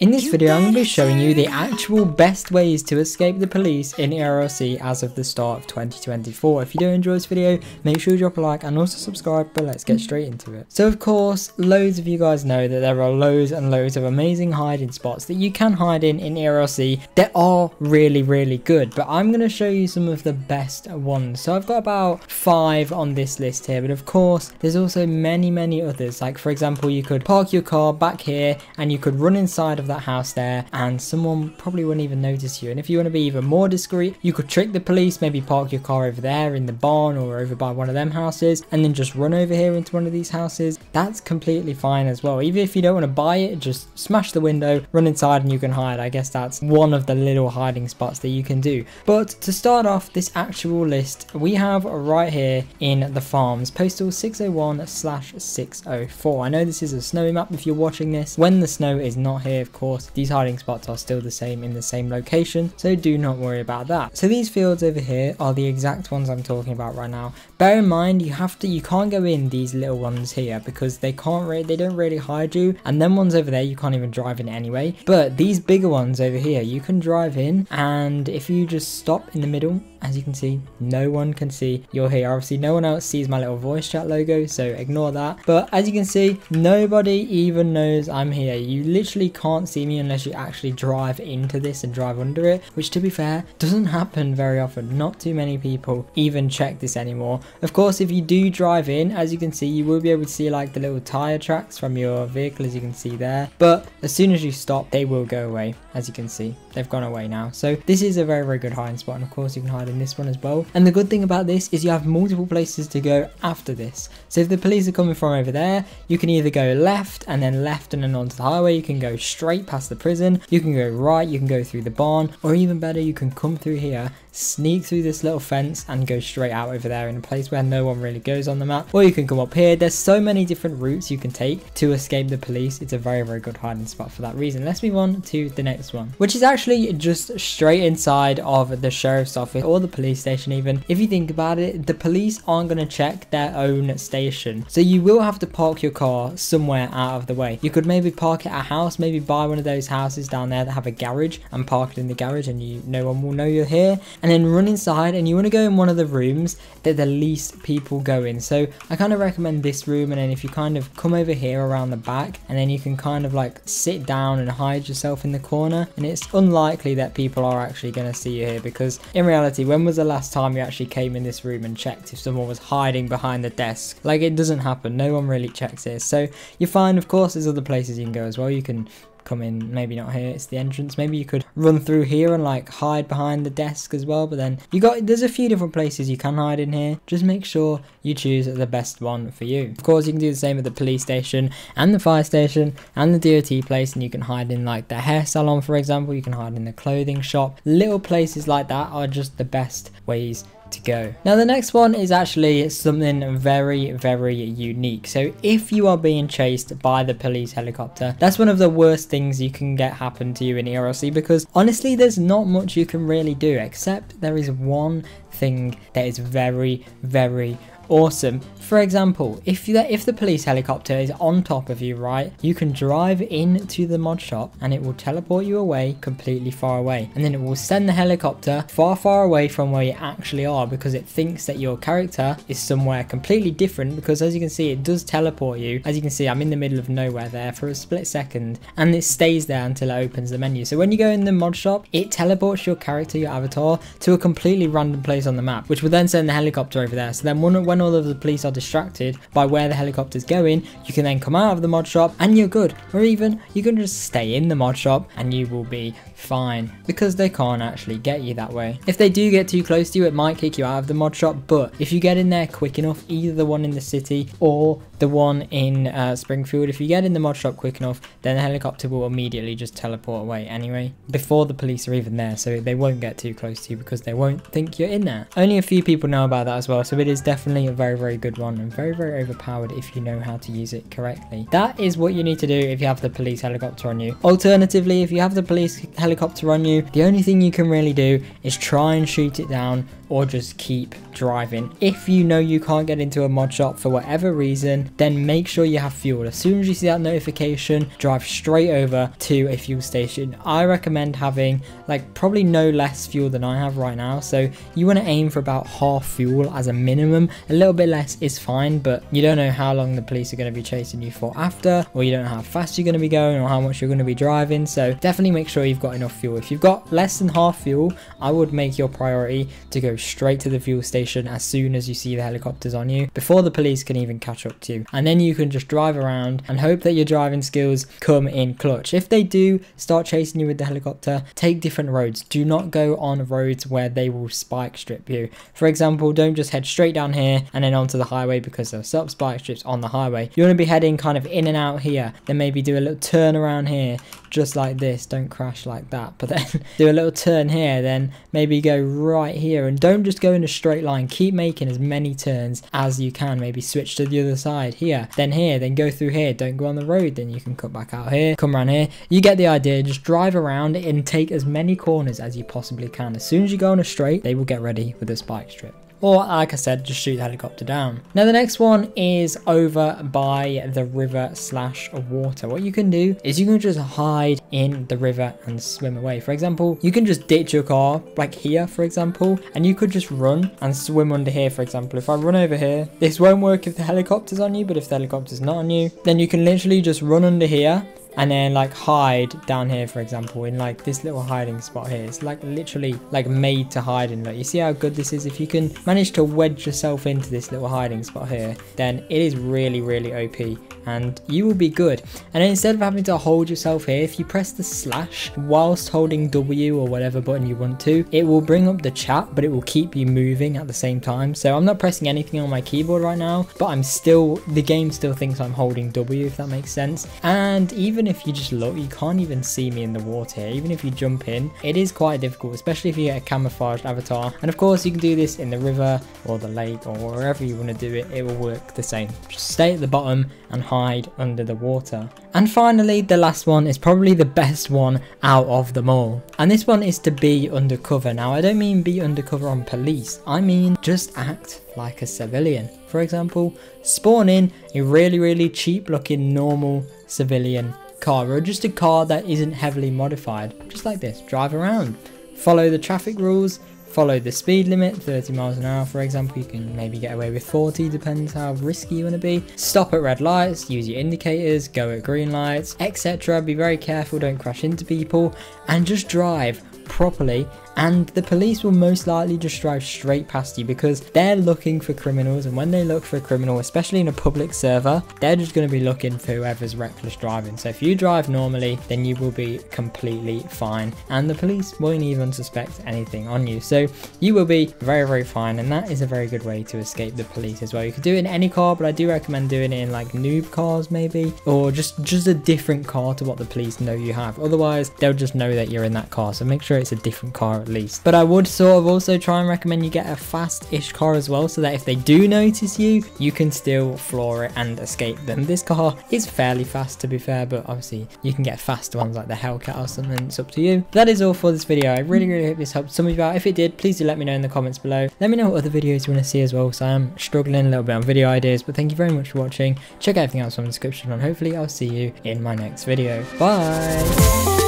In this video, I'm going to be showing you the actual best ways to escape the police in ERLC as of the start of 2024. If you do enjoy this video, make sure you drop a like and also subscribe, but let's get straight into it. So of course, loads of you guys know that there are loads and loads of amazing hiding spots that you can hide in in ERLC that are really, really good, but I'm going to show you some of the best ones. So I've got about five on this list here, but of course, there's also many, many others. Like for example, you could park your car back here and you could run inside of of that house there and someone probably wouldn't even notice you. And if you want to be even more discreet, you could trick the police, maybe park your car over there in the barn or over by one of them houses and then just run over here into one of these houses. That's completely fine as well. Even if you don't want to buy it, just smash the window, run inside and you can hide. I guess that's one of the little hiding spots that you can do. But to start off this actual list, we have right here in the farms, postal 601 slash 604. I know this is a snowy map if you're watching this. When the snow is not here, course, these hiding spots are still the same in the same location, so do not worry about that. So these fields over here are the exact ones I'm talking about right now. Bear in mind, you have to, you can't go in these little ones here because they can't really, they don't really hide you, and then ones over there you can't even drive in anyway. But these bigger ones over here, you can drive in, and if you just stop in the middle as you can see, no one can see you're here. Obviously, no one else sees my little voice chat logo, so ignore that. But as you can see, nobody even knows I'm here. You literally can't see me unless you actually drive into this and drive under it, which to be fair, doesn't happen very often. Not too many people even check this anymore. Of course, if you do drive in, as you can see, you will be able to see like the little tire tracks from your vehicle, as you can see there. But as soon as you stop, they will go away, as you can see. They've gone away now. So this is a very, very good hiding spot. And of course, you can hide in this one as well. And the good thing about this is you have multiple places to go after this. So if the police are coming from over there, you can either go left and then left and then onto the highway. You can go straight past the prison. You can go right. You can go through the barn. Or even better, you can come through here sneak through this little fence and go straight out over there in a place where no one really goes on the map. Or you can come up here. There's so many different routes you can take to escape the police. It's a very, very good hiding spot for that reason. Let's move on to the next one, which is actually just straight inside of the sheriff's office or the police station even. If you think about it, the police aren't going to check their own station. So you will have to park your car somewhere out of the way. You could maybe park at a house, maybe buy one of those houses down there that have a garage and park it in the garage and you no one will know you're here and then run inside and you want to go in one of the rooms that the least people go in. So I kind of recommend this room and then if you kind of come over here around the back and then you can kind of like sit down and hide yourself in the corner and it's unlikely that people are actually going to see you here because in reality when was the last time you actually came in this room and checked if someone was hiding behind the desk? Like it doesn't happen. No one really checks this. So you find of course there's other places you can go as well. You can come in maybe not here it's the entrance. Maybe you could run through here and like hide behind the desk as well but then you got there's a few different places you can hide in here. Just make sure you choose the best one for you. Of course you can do the same at the police station and the fire station and the dot place and you can hide in like the hair salon for example. You can hide in the clothing shop. Little places like that are just the best ways to go. Now the next one is actually something very, very unique. So if you are being chased by the police helicopter, that's one of the worst things you can get happen to you in ERLC because honestly there's not much you can really do except there is one thing that is very, very awesome. For example, if the, if the police helicopter is on top of you, right, you can drive into the mod shop and it will teleport you away completely far away. And then it will send the helicopter far, far away from where you actually are because it thinks that your character is somewhere completely different because as you can see, it does teleport you. As you can see, I'm in the middle of nowhere there for a split second and it stays there until it opens the menu. So when you go in the mod shop, it teleports your character, your avatar, to a completely random place on the map, which will then send the helicopter over there. So then when, when all of the police are distracted by where the helicopter's going, you can then come out of the mod shop and you're good. Or even you can just stay in the mod shop and you will be fine because they can't actually get you that way. If they do get too close to you, it might kick you out of the mod shop, but if you get in there quick enough, either the one in the city or the one in uh, Springfield, if you get in the mod shop quick enough, then the helicopter will immediately just teleport away anyway, before the police are even there, so they won't get too close to you because they won't think you're in there. Only a few people know about that as well, so it is definitely a very, very good one and very, very overpowered if you know how to use it correctly. That is what you need to do if you have the police helicopter on you. Alternatively, if you have the police helicopter on you, the only thing you can really do is try and shoot it down or just keep driving. If you know you can't get into a mod shop for whatever reason, then make sure you have fuel. As soon as you see that notification, drive straight over to a fuel station. I recommend having like probably no less fuel than I have right now. So you want to aim for about half fuel as a minimum. A little bit less is fine, but you don't know how long the police are going to be chasing you for after, or you don't know how fast you're going to be going or how much you're going to be driving. So definitely make sure you've got enough fuel. If you've got less than half fuel, I would make your priority to go straight to the fuel station as soon as you see the helicopters on you before the police can even catch up to you. And then you can just drive around and hope that your driving skills come in clutch. If they do start chasing you with the helicopter, take different roads. Do not go on roads where they will spike strip you. For example, don't just head straight down here and then onto the highway because there's some spike strips on the highway. You want to be heading kind of in and out here, then maybe do a little turn around here just like this don't crash like that but then do a little turn here then maybe go right here and don't just go in a straight line. Keep making as many turns as you can. Maybe switch to the other side here then here then go through here. Don't go on the road then you can cut back out here. Come around here. You get the idea. Just drive around and take as many corners as you possibly can. As soon as you go on a straight they will get ready with a spike strip or like I said, just shoot the helicopter down. Now the next one is over by the river slash water. What you can do is you can just hide in the river and swim away. For example, you can just ditch your car like here, for example, and you could just run and swim under here, for example. If I run over here, this won't work if the helicopter's on you, but if the helicopter's not on you, then you can literally just run under here and then like hide down here for example in like this little hiding spot here. It's like literally like made to hide in. Like you see how good this is? If you can manage to wedge yourself into this little hiding spot here then it is really really op and you will be good. And instead of having to hold yourself here if you press the slash whilst holding w or whatever button you want to it will bring up the chat but it will keep you moving at the same time. So i'm not pressing anything on my keyboard right now but i'm still the game still thinks i'm holding w if that makes sense. And even even if you just look, you can't even see me in the water. Even if you jump in, it is quite difficult, especially if you get a camouflaged avatar. And of course, you can do this in the river or the lake or wherever you want to do it. It will work the same. Just stay at the bottom and hide under the water. And finally, the last one is probably the best one out of them all. And this one is to be undercover. Now, I don't mean be undercover on police. I mean just act like a civilian. For example, spawn in a really, really cheap looking normal civilian car or just a car that isn't heavily modified. Just like this, drive around. Follow the traffic rules, follow the speed limit, 30 miles an hour for example, you can maybe get away with 40, depends how risky you want to be. Stop at red lights, use your indicators, go at green lights, etc. Be very careful, don't crash into people, and just drive properly and the police will most likely just drive straight past you because they're looking for criminals. And when they look for a criminal especially in a public server they're just going to be looking for whoever's reckless driving. So if you drive normally then you will be completely fine. And the police won't even suspect anything on you. So you will be very very fine. And that is a very good way to escape the police as well. You could do it in any car but i do recommend doing it in like noob cars maybe or just just a different car to what the police know you have. Otherwise they'll just know that you're in that car. So make sure it's a different car at least. But I would sort of also try and recommend you get a fast-ish car as well so that if they do notice you, you can still floor it and escape them. This car is fairly fast to be fair, but obviously you can get faster ones like the Hellcat or something. It's up to you. That is all for this video. I really, really hope this helped some of you out. If it did, please do let me know in the comments below. Let me know what other videos you want to see as well, so I am struggling a little bit on video ideas, but thank you very much for watching. Check everything else in the description and hopefully I'll see you in my next video. Bye!